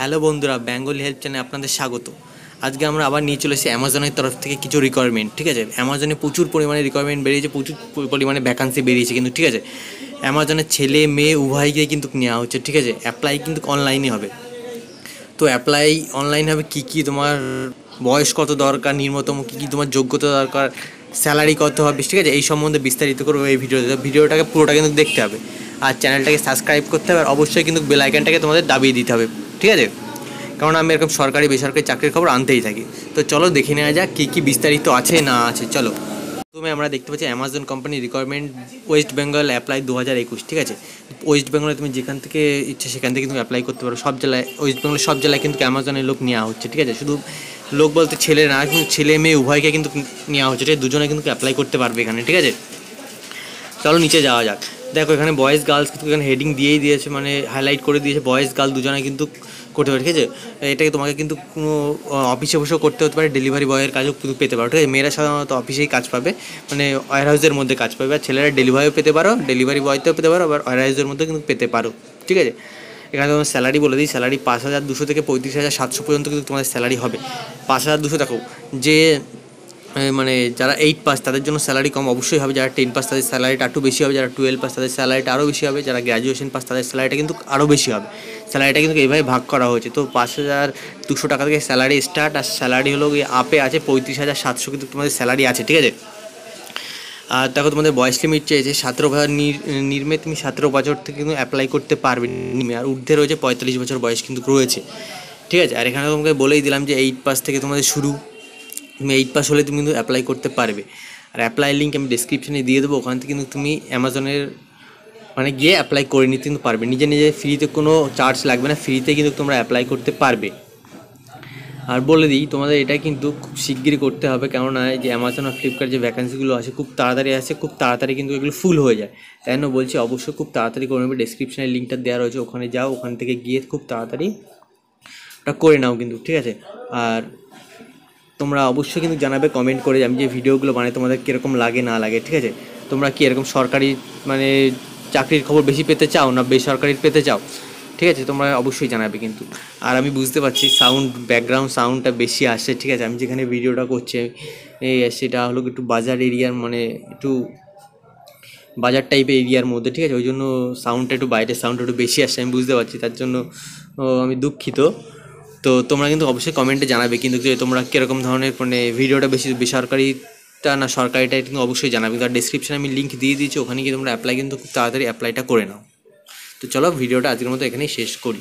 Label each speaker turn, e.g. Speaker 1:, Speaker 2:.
Speaker 1: Hello বন্ধুরা, Bengali help চ্যানেলে আপনাদের স্বাগত। আজকে আমরা আবার নিয়ে চলে এসেছি অ্যামাজনের তরফ থেকে কিছু রিকোয়ারমেন্ট ঠিক আছে? অ্যামাজনে প্রচুর পরিমাণে রিকোয়ারমেন্ট বেরিয়েছে, প্রচুর পরিমাণে ভ্যাকান্সি বেরিয়েছে কিন্তু, ঠিক আছে? অ্যামাজনের ছেলে, মেয়ে উভয়কে কিন্তু নেওয়া হচ্ছে, ঠিক আছে? অ্যাপ্লাই কিন্তু অনলাইনে হবে। তো অ্যাপ্লাই অনলাইন হবে কী কী তোমার বয়স কত দরকার, নিম্নতম কী কী তোমার যোগ্যতা দরকার স্যালারি কত হবে, ঠিক আছে? এই সম্বন্ধে বিস্তারিত করব এই ভিডিওতে ভিডিওটাকে পুরোটা কিন্তু দেখতে হবে। আর চ্যানেলটাকে সাবস্ক্রাইব করতে হবে, আর অবশ্যই কিন্তু বেলাইকানটাকে তোমাদের দাবিয়ে দিতে হবে। ঠিক আছে? কারণ আমি এরকম সরকারি বেসরকারি চাকরির খবর আনতেই থাকি। তো চলো দেখে নেওয়া যাক কী কী বিস্তারিত আছে না আছে, চলো। প্রথমে আমরা দেখতে পাচ্ছি Amazon company requirement West Bengal apply দু হাজার একুশ, ঠিক আছে? ওয়েস্ট বেঙ্গলে তুমি যেখান থেকে ইচ্ছে সেখান থেকে তুমি অ্যাপ্লাই করতে পারো। সব জেলায় ওয়েস্ট বেঙ্গলের সব জেলায় কিন্তু অ্যামাজনের লোক নেওয়া হচ্ছে, ঠিক আছে? শুধু লোক বলতে ছেলে না, কিন্তু ছেলে মেয়ে উভয়কে কিন্তু নেওয়া হচ্ছে, ঠিক দুজনে কিন্তু অ্যাপ্লাই করতে পারবে এখানে, ঠিক আছে? চলো নিচে যাওয়া যাক। দেখো, এখানে বয়েজ গার্লস কিন্তু এখানে হেডিং দিয়েই দিয়েছে মানে হাইলাইট করে দিয়েছে বয়েজ গার্ল দুজনে কিন্তু করতে পারে, ঠিক আছে? এটাকে তোমাকে কিন্তু কোনো অফিসে বসেও করতে হতে পারে ডেলিভারি বয়ের কাজও কিন্তু পেতে পারো, ঠিক আছে? মেয়েরা সাধারণত অফিসেই কাজ পাবে মানে ওয়ার হাউসের মধ্যে কাজ পাবে, আর ছেলেরা ডেলিভারিও পেতে পারো ডেলিভারি বয়তেও পেতে পারো, আবার ওয়ার হাউসের মধ্যে কিন্তু পেতে পারো, ঠিক আছে? এখানে তোমার স্যালারি বলে দিই স্যালারি পাঁচ হাজার দুশো থেকে পঁয়ত্রিশ হাজার সাতশো পর্যন্ত কিন্তু তোমাদের স্যালারি হবে। পাঁচ হাজার দুশো, দেখো, যে মানে যারা এইট পাস তাদের জন্য স্যালারি কম অবশ্যই হবে। যারা টেন পাস তাদের স্যালারিটা একটু বেশি হবে। যারা টুয়েলভ পাস তাদের স্যালারিটা আরও বেশি হবে। যারা গ্র্যাজুয়েশন পাস তাদের স্যালারিটা কিন্তু আরও বেশি হবে। স্যালারিটা কিন্তু এইভাবে ভাগ করা হয়েছে। তো পাঁচ হাজার দুশো টাকা থেকে স্যালারি স্টার্ট আর স্যালারি হলো আপে আছে পঁয়ত্রিশ হাজার সাতশো কিন্তু তোমাদের স্যালারি আছে, ঠিক আছে? আর দেখো তোমাদের বয়স লিমিট চেয়েছে সতেরো বছর নির্মে, তুমি সতেরো বছর থেকে কিন্তু অ্যাপ্লাই করতে পারবে নির্মে আর ঊর্ধ্বে রয়েছে পঁয়তাল্লিশ বছর বয়স কিন্তু রয়েছে। ঠিক আছে? আর এখানে তোমাকে বলেই দিলাম যে এইট পাস থেকে তোমাদের শুরু। তুমি এইট পাস হলে তুমি কিন্তু অ্যাপ্লাই করতে পারবে। আর অ্যাপ্লাই লিঙ্ক আমি ডিসক্রিপশনে দিয়ে দেবো, ওখান থেকে কিন্তু তুমি অ্যামাজনের মানে গিয়ে অ্যাপ্লাই করে নিতে কিন্তু পারবে। নিজে নিজে ফ্রিতে কোনো চার্জ লাগবে না ফ্রিতে কিন্তু তোমরা অ্যাপ্লাই করতে পারবে। আর বলে দিই, তোমাদের এটা কিন্তু খুব শিগগিরই করতে হবে, কেননা যে অ্যামাজন আর ফ্লিপকার্ট যে ভ্যাকান্সিগুলো আছে, খুব তাড়াতাড়ি আসে, খুব তাড়াতাড়ি কিন্তু এগুলো ফুল হয়ে যায়। তাই জন্য বলছি অবশ্যই খুব তাড়াতাড়ি করে নেবে ডিসক্রিপশনে লিঙ্কটা দেওয়া রয়েছে, ওখানে যাও, ওখান থেকে গিয়ে খুব তাড়াতাড়ি ওটা করে নাও কিন্তু, ঠিক আছে? আর তোমরা অবশ্যই কিন্তু জানাবে কমেন্ট করে আমি যে ভিডিওগুলো বানাই, তোমাদের কীরকম লাগে, না লাগে, ঠিক আছে? তোমরা কি এরকম সরকারি মানে চাকরির খবর বেশি পেতে চাও না বেসরকারির পেতে চাও? ঠিক আছে, তোমরা অবশ্যই জানাবে কিন্তু। আর আমি বুঝতে পারছি সাউন্ড ব্যাকগ্রাউন্ড সাউন্ডটা বেশি আসে, ঠিক আছে? আমি যেখানে ভিডিওটা করছি সেটা হলো একটু বাজার এরিয়ার মানে একটু বাজার টাইপের এরিয়ার মধ্যে, ঠিক আছে? ওই জন্য সাউন্ডটা একটু বাইরের সাউন্ডটা একটু বেশি আসছে আমি বুঝতে পারছি। তার জন্য আমি দুঃখিত। তো তোমরা কিন্তু অবশ্যই কমেন্টে জানাবে, কিন্তু তোমরা কীরকম ধরনের মানে ভিডিওটা বেশি বেসরকারিটা না সরকারিটা কিন্তু অবশ্যই জানাবে। কিন্তু ডিসক্রিপশানে আমি লিঙ্ক দিয়ে দিয়েছি, ওখানে গিয়ে তোমরা অ্যাপ্লাই কিন্তু খুব তাড়াতাড়ি অ্যাপ্লাইটা করে নাও। তো চলো ভিডিওটা আজকের মতো এখানেই শেষ করি।